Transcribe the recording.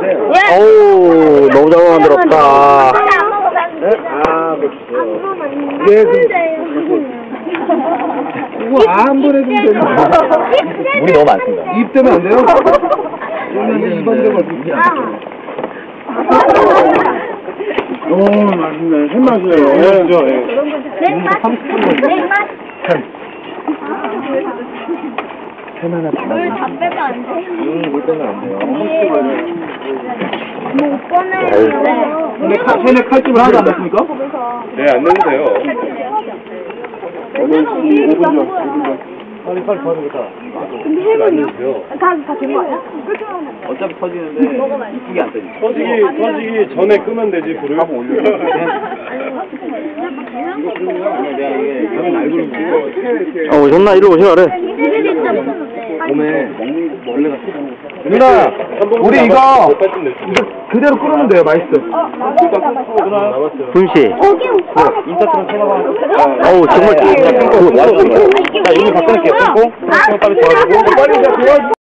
사자가 어우, 너무 잘 만들었다. 아, 예, 이거 안 보내주면 되는 물이 너무 많습니다. 입 때문에 안 돼요? 그러면 입안 되고 오, 맛있네. 햇맛이에요. 예, 그죠, 예. 해마나 물다 빼면 안 돼. 음, 물 빼면 안 돼요. 못 꺼내요. 근데 칼, 쟤네 칼집을 하나도 안 냈습니까? 네, 안 돼요. 5분 전, 5분 전. 빨리 빨리. 안 내도 돼요. 다된 거야? 어차피 터지는데 이쁘게 안 터지. 터지기, 터지기 전에 끄면 되지, 불을. 한번 올려. 내가 이게 어, 오셨나? 이리 오시라 그래. 봄에 원래가 누나, 우리 이거. 이거 그대로 끓으면 돼요. 맛있어. 분씨. 인터트로 어우, 정말. 그, 자, 여기 바꿔놓을게요. 끊고. 빨리 도와주고. 빨리 도와주